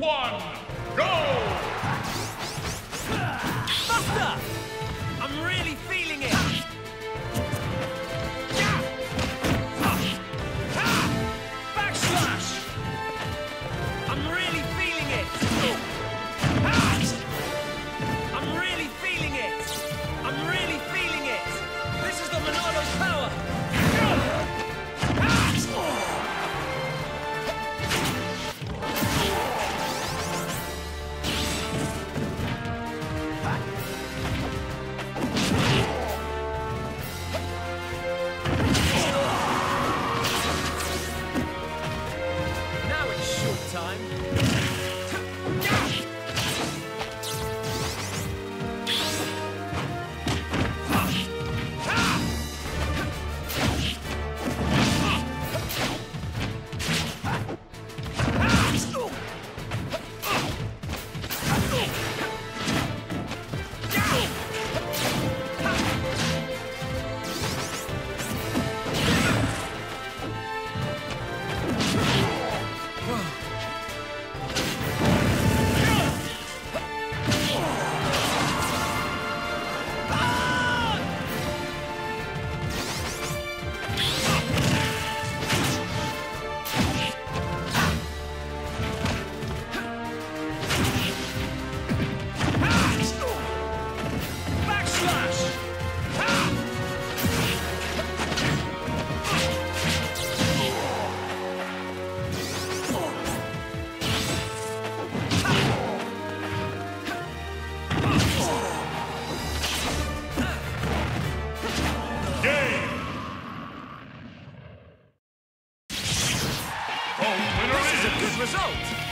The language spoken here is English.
one. game. The winner this is, is a good result.